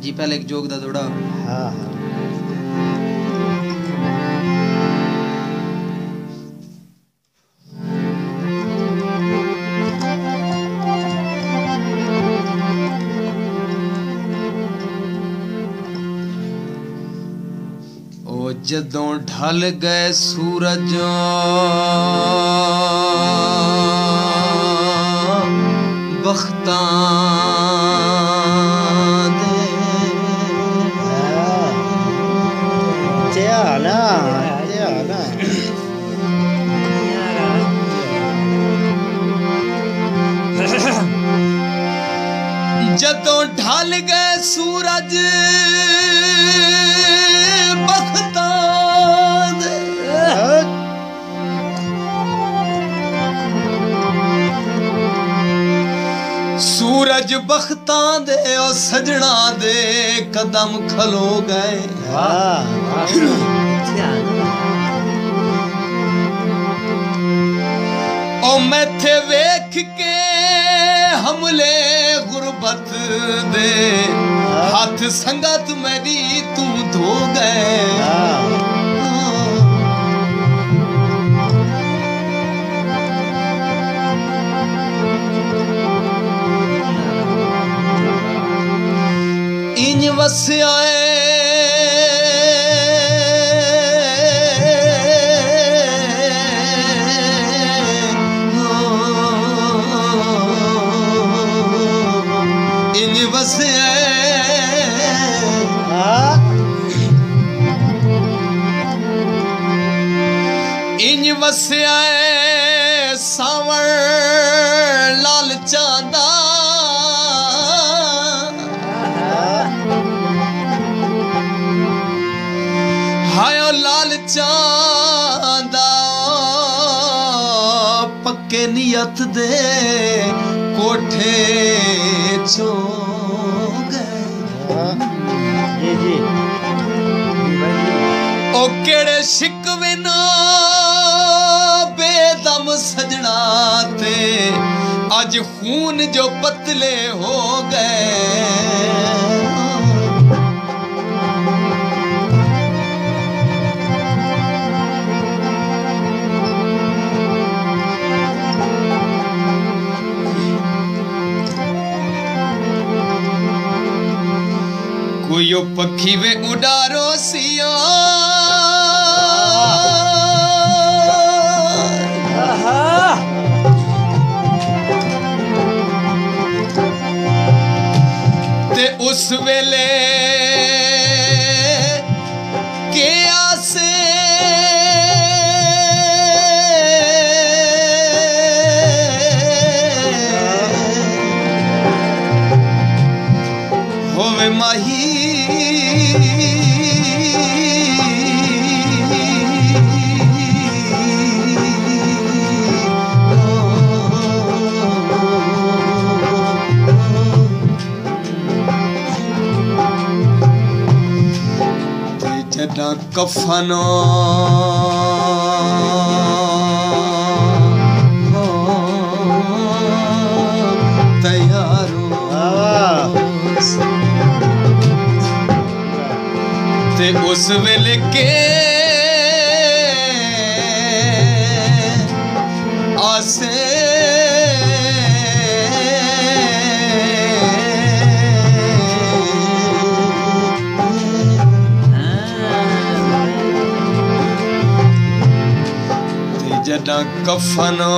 ਜੀ ਪਹਿਲੇ ਇੱਕ ਜੋਗ ਦਾ ਥੋੜਾ ਹਾਂ ਹਾਂ ਉਹ ਜਦੋਂ ਢਲ ਗਏ ਸੂਰਜ ਬਖਤਾਂ ਦੇ ਧਿਆਨ ਧਿਆਨ ਜਦੋਂ ਢਲ ਗਏ ਸੂਰਜ ਬਖਤਾਂ ਦੇ ਉਹ ਸਜਣਾ ਦੇ ਕਦਮ ਖਲੋ ਗਏ। ਵਾਹ ਉਹ ਮੈਥੇ ਵੇਖ ਕੇ ਹਮਲੇ ਗੁਰਬਤ ਦੇ। ਹੱਥ ਸੰਗਤ ਮੇਰੀ ਤੂੰ ਧੋ ਗਏ। ਹਾਂ। você é Ele você é Ele você ਪੱਕੇ ਨੀਅਤ ਦੇ ਕੋਠੇ ਚੋ ਗਏ। ਜੀ ਜੀ। ਉਹ ਕਿਹੜੇ ਸ਼ਿਕਵੇ ਨਾ ਬੇਦਮ ਸਜਣਾ ਤੇ ਅੱਜ ਖੂਨ ਜੋ ਪਤਲੇ ਹੋ ਗਏ। जो पखी वे उडारो सी कफ़न तयारु त उस के आसे ना कफनों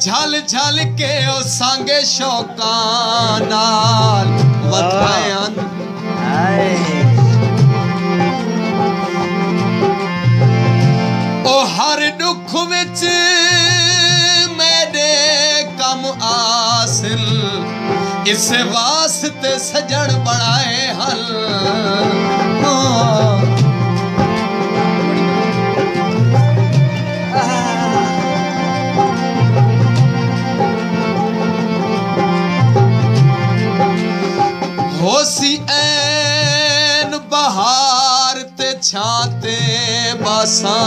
ਝਲ ਝਲ ਕੇ ਉਹ ਸੰਗੇ ਸ਼ੌਕਾਂ ਨਾਲ ਵਧਾਇਆਂ ਉਹ ਹਰ ਦੁੱਖ ਵਿੱਚ ਮੇਰੇ ਕੰਮ ਆਸਲ ਇਸ ਵਾਸਤੇ ਸਜਣ ਬਣਾਏ ਹਲ। ছাতে বাসা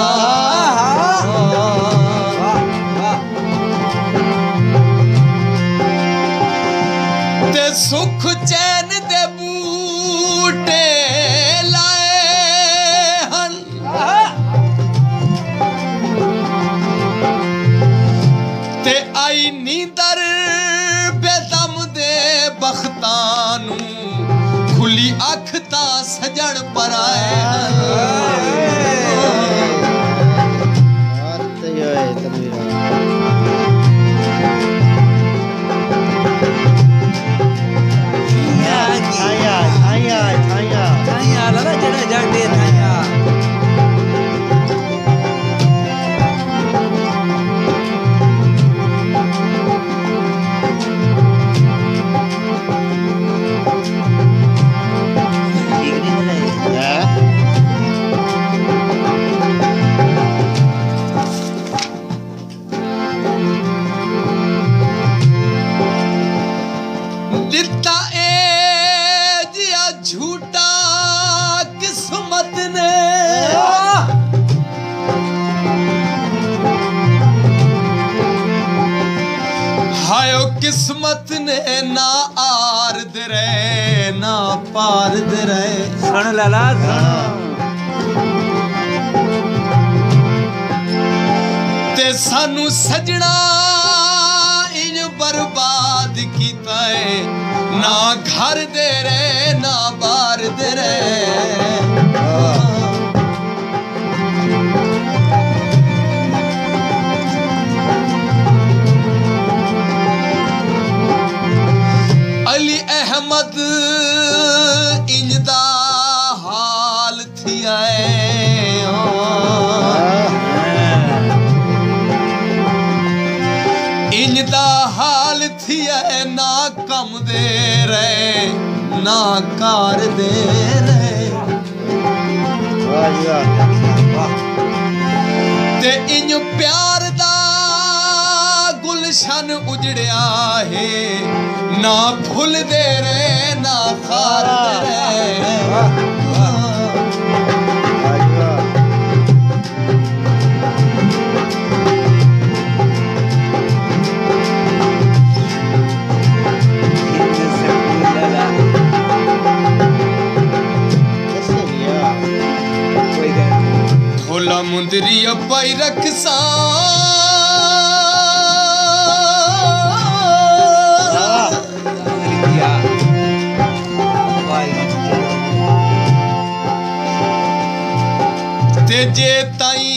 ਕਿਸਮਤ ਨੇ ਨਾ ਆਰਦ ਰਹਿ ਨਾ ਪਾਰਦ ਰਹਿ। ਸੁਣ ਲੈ ਲਾ ਤੇ ਸਾਨੂੰ ਸਜਣਾ ਇਨ ਬਰਬਾਦ ਕੀਤਾ ਏ। ਨਾ ਘਰ ਦੇ ਰਹਿ ਨਾ ਬਾਰ ਦੇ ਰਹਿ। ਰਹਿ ਨਾ ਕਰ ਦੇ ਰਹਿ। ਵਾਹ ਜੀ ਵਾਹ ਤੇ ਇੰਜ ਪਿਆਰ ਦਾ ਗੁਲਸ਼ਨ ਉਜੜਿਆ ਹੈ। ਨਾ ਫੁੱਲਦੇ ਰਹਿ, ਨਾ ਖਾਰਦੇ ਰਹਿ। ਮੁੰਦਰੀ ਅੱਬਾ ਹੀ ਰਖਸਾ ਤੇ ਜੇ ਤਾਈ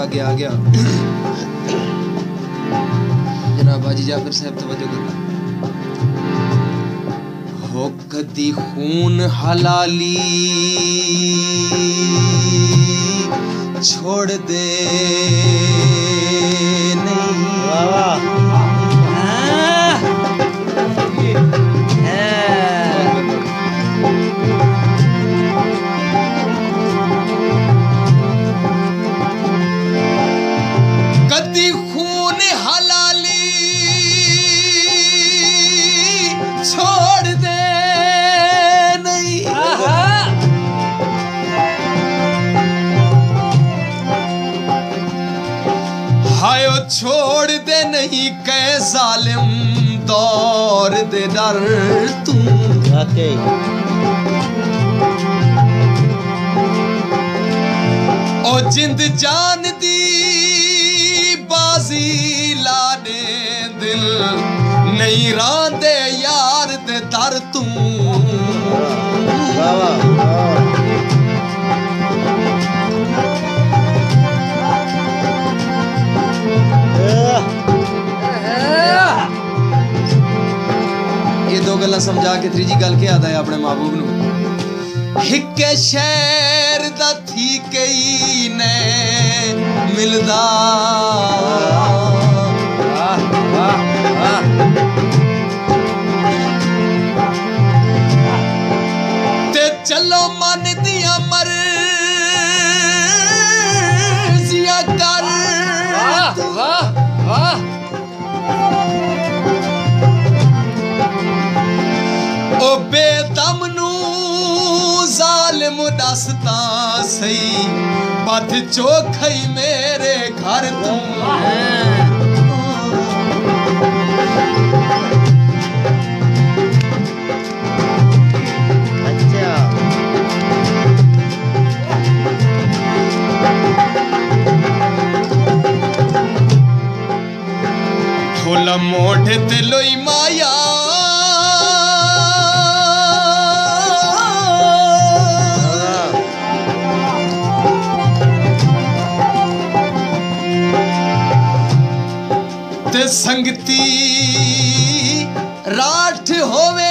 दौड़ा आगे आ गया। जनाब हाजी जाफ़र साहब तवज्जो करना हो कदी खून हलाली, छोड़ दे नहीं। वाह। ਹੀਰਾਂ ਦੇ ਯਾਰ ਦੇ ਦਰ ਤੂੰ ਇਹ ਦੋ ਗੱਲਾਂ ਸਮਝਾ ਕੇ ਤੀਜੀ ਗੱਲ ਕੀ ਆਦਾ ਹੈ ਆਪਣੇ ਮਾਹਬੂਬ ਨੂੰ ਹਿੱਕੇ ਸ਼ਹਿਰ ਦਾ ਥੀ ਕਈ ਨੇ ਮਿਲਦਾ रास्ता सही पथ चोख मेरे घर तुम अच्छा। मोढ़ ते लोई माया ਸੰਗਤੀ ਰਾਠ ਹੋਵੇ।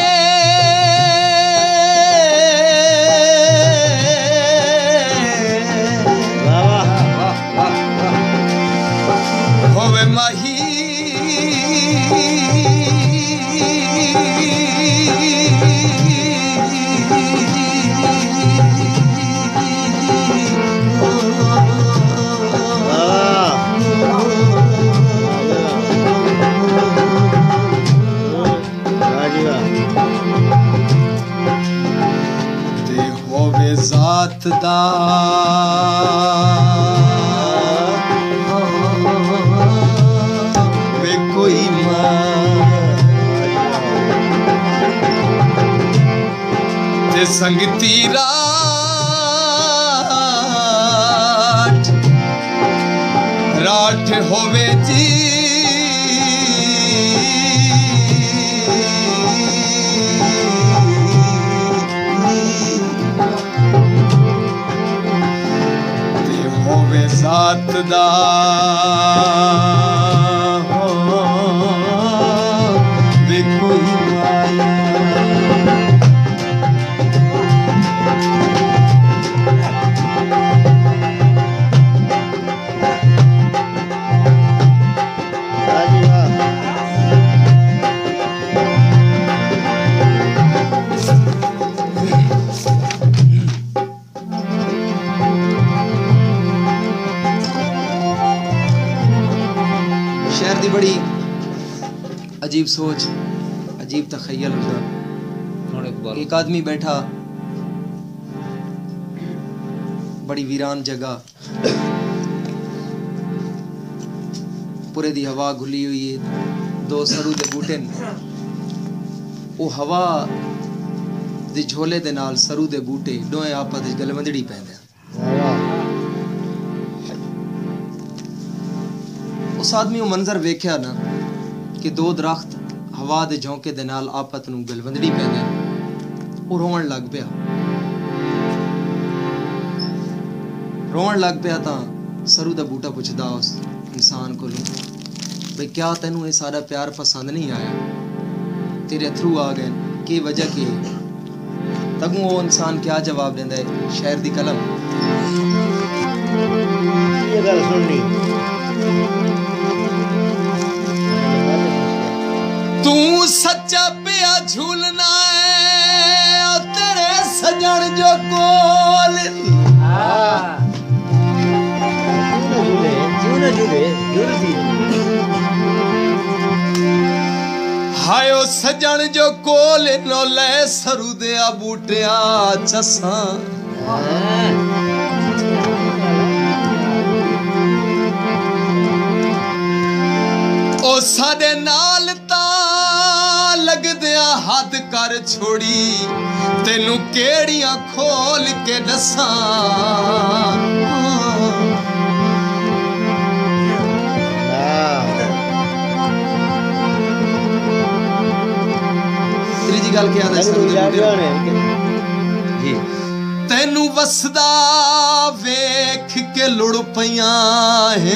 हंसदा कोई माँ ते संगती राठ राठ होवे जी। ਦਾਤ ਦਾ सोच अजीब तखयल होता ਹੁਣ ਇਕਬਾਲ एक आदमी बैठा बड़ी वीरान जगह ਰਾਮਪੁਰੇ ਦੀ ਹਵਾ ਘੁਲੀ ਹੋਈ ਹੈ ਦੋ ਸਰੂ ਦੇ ਬੂਟੇ ਨੇ ਉਹ ਹਵਾ ਦੇ ਝੋਲੇ ਦੇ ਨਾਲ ਸਰੂ ਦੇ ਬੂਟੇ ਦੋਵੇਂ ਆਪਸ ਵਿੱਚ ਗਲਵੰਦੜੀ ਪੈਂਦੇ ਆ ਵਾਹ ਵਾਹ ਉਸ ਆਦਮੀ ਉਹ ਮੰਜ਼ਰ ਵੇਖਿਆ ਨਾ ਕਿ ਦੋ ਦਰਖਤ ਹਵਾ ਦੇ ਝੋਂਕੇ ਦੇ ਨਾਲ ਆਪਸ ਨੂੰ ਗਲਵੰਦੜੀ ਪੈਂਦੇ ਨੇ ਉਹ ਰੋਣ ਲੱਗ ਪਿਆ ਰੋਣ ਲੱਗ ਪਿਆ ਤਾਂ ਸਰੂ ਦਾ ਬੂਟਾ ਪੁੱਛਦਾ ਉਸ ਇਨਸਾਨ ਕੋਲੋਂ ਬਈ ਕਿਆ ਤੈਨੂੰ ਇਹ ਸਾਰਾ ਪਿਆਰ ਪਸੰਦ ਨਹੀਂ ਆਇਆ ਤੇਰੇ ਅਥਰੂ ਆ ਗਏ ਕੀ ਵਜ੍ਹਾ ਕੀ ਹੈ ਤਗੂ ਉਹ ਇਨਸਾਨ ਕਿਆ ਜਵਾਬ ਦਿੰਦਾ ਹੈ ਸ਼ਾਇਰ ਦੀ ਕਲਮ ਇਹ ਗੱਲ ਸੁਣਨੀ सच्चा पिया झूलना है तेरे सजन जो कोल। हायो सजन जो कोल नो ले सरू दे बूटिया चसा ओ साडे नाल ता ਹੱਦ ਕਰ ਛੋੜੀ ਤੈਨੂੰ ਕਿਹੜੀਆਂ ਖੋਲ ਕੇ ਦੱਸਾਂ? ਗੱਲ ਦੇ ਬੂਟੇ ਜੀ। ਤੈਨੂੰ ਵਸਦਾ ਵੇਖ ਕੇ ਲੁੜ ਪਈਆਂ ਤੇ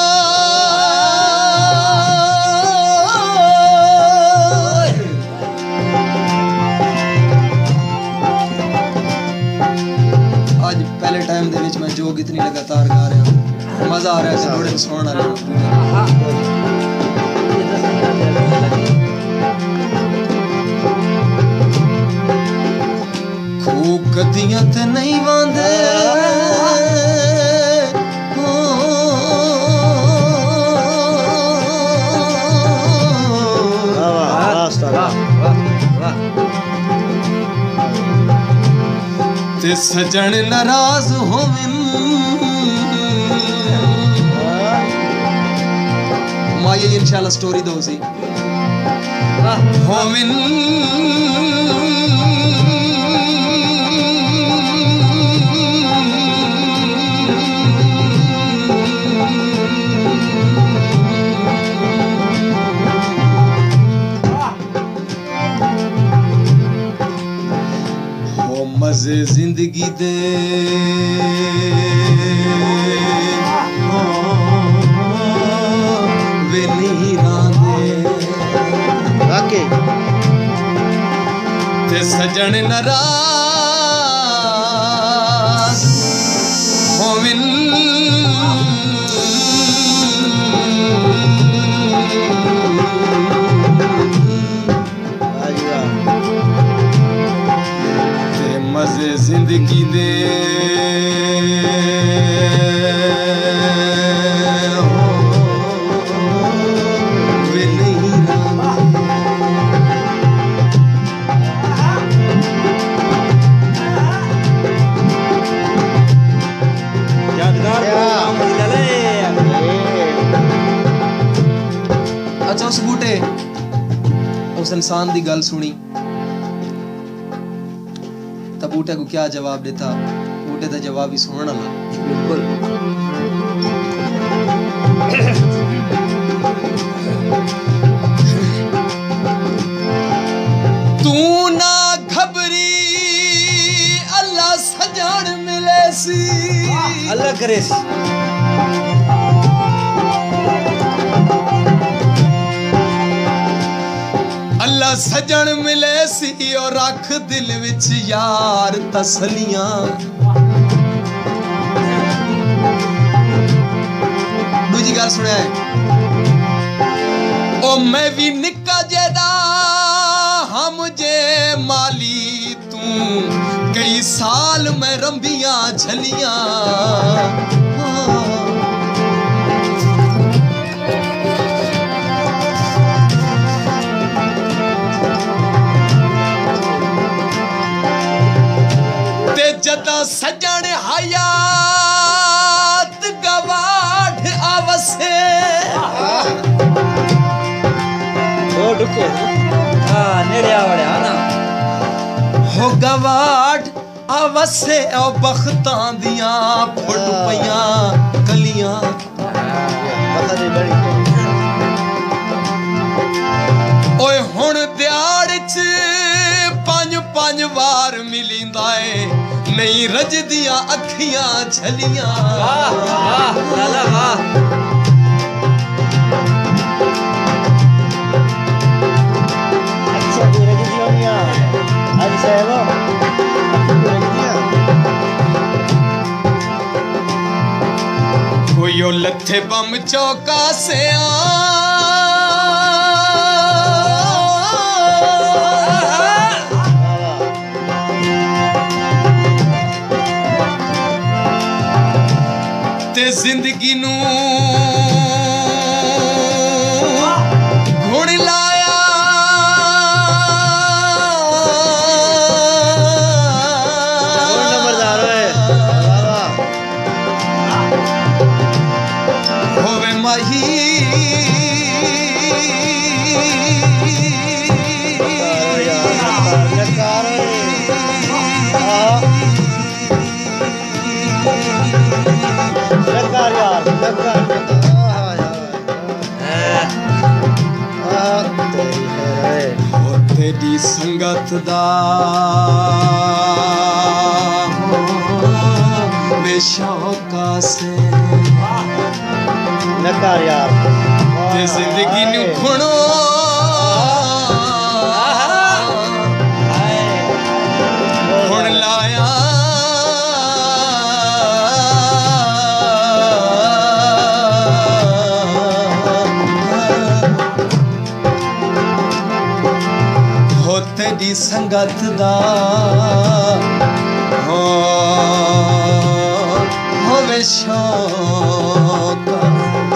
ਦੇ ਵਿੱਚ ਮੈਂ ਜੋਗ ਇਤਨੀ ਲਗਾਤਾਰ ਗਾ ਰਿਹਾ ਮਜ਼ਾ ਆ ਰਿਹਾ ਸੀ ਥੋੜੇ ਸੁਣਨ ਵਾਲੇ ਖੂ ਕਦੀਆਂ ਤੇ ਨਹੀਂ ਵਾਂਦੇ ਵਾਹ ਵਾਹ ਰਾਸਤਾ ਵਾਹ ਵਾਹ ਵਾਹ ਤੇ ਸਜਣ ਨਾਰਾਜ਼ ਹੋਵਨ आइए इंशाल्लाह स्टोरी दो उसी होमिन मज़े ज़िंदगी दे सजन नरा ਇਨਸਾਨ ਦੀ ਗੱਲ ਸੁਣੀ ਤਾਂ ਬੂਟੇ ਨੂੰ ਕੀ ਜਵਾਬ ਦਿੱਤਾ ਬੂਟੇ ਦਾ ਜਵਾਬ ਹੀ ਸੁਣਨ ਵਾਲਾ ਬਿਲਕੁਲ ਤੂੰ ਨਾ ਘਬਰੀ ਅੱਲਾ ਸਜਾਣ ਮਿਲੇ ਸੀ ਅੱਲਾ ਕਰੇ ਸੀ ਸਜਣ ਮਿਲੇ ਸੀ ਉਹ ਰੱਖ ਦਿਲ ਵਿੱਚ ਯਾਰ ਤਸਲੀਆਂ। ਦੂਜੀ ਗੱਲ ਸੁਣਿਆ ਹੈ। ਉਹ ਮੈਂ ਵੀ ਨਿੱਕਾ ਜਿਹਦਾ ਹਮ ਜੇ ਮਾਲੀ ਤੂੰ। ਕਈ ਸਾਲ ਮੈਂ ਰੰਬੀਆਂ ਛਲੀਆਂ ਵਸੇ ਉਹ ਬਖਤਾਂ ਦੀਆਂ ਫੁੱਟ ਪਈਆਂ ਕਲੀਆਂ ਪਤਾ ਨਹੀਂ ਬੜੀ ਓਏ ਹੁਣ ਦਿਹਾੜ ਚ ਪੰਜ ਪੰਜ ਵਾਰ ਮਿਲਿੰਦਾ ਏ ਨਹੀਂ ਰਜਦੀਆਂ ਅੱਖੀਆਂ ਛਲੀਆਂ ਵਾਹ ਵਾਹ ਲਾਲਾ ਵਾਹ ਅੱਜ ਸਾਹਿਬੋ कोई लथे बम चौका से ਜ਼ਿੰਦਗੀ ਨੂੰ ਦੀ ਸੰਗਤ ਦਾ। ਬੇਸ਼ੌਕਾ ਸੇ ਨਕਾ ਯਾਰ। ਤੇ ਜ਼ਿੰਦਗੀ ਨੂੰ ਖੁਣੋ। ਸੰਗਤ ਦਾ ਹੋ ਹੋਵੇ ਸ਼ੌਕ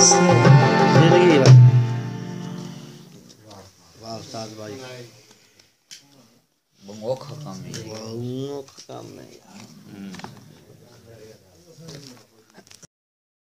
ਸੇ